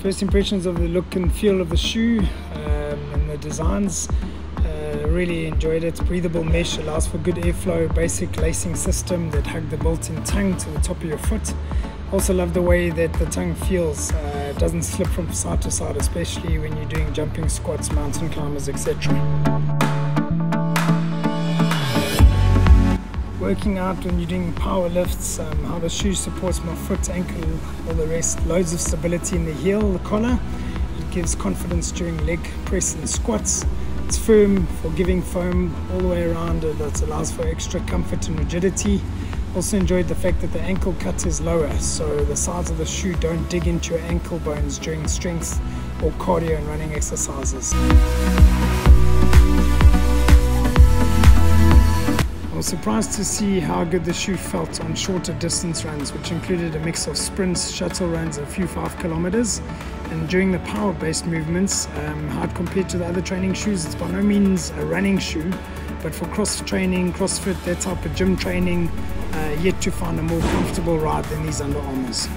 First impressions of the look and feel of the shoe um, and the designs. Uh, really enjoyed it. Breathable mesh allows for good airflow, basic lacing system that hug the built-in tongue to the top of your foot. Also love the way that the tongue feels. Uh, it doesn't slip from side to side, especially when you're doing jumping squats, mountain climbers, etc. working out when you're doing power lifts, um, how the shoe supports my foot, ankle, all the rest. Loads of stability in the heel, the collar. It gives confidence during leg press and squats. It's firm, forgiving foam all the way around. That allows for extra comfort and rigidity. Also enjoyed the fact that the ankle cut is lower, so the sides of the shoe don't dig into your ankle bones during strength or cardio and running exercises. Was surprised to see how good the shoe felt on shorter distance runs, which included a mix of sprints, shuttle runs, a few five kilometers. And during the power based movements, um, how it compared to the other training shoes, it's by no means a running shoe, but for cross training, CrossFit, that type of gym training, uh, yet to find a more comfortable ride than these Under Armours.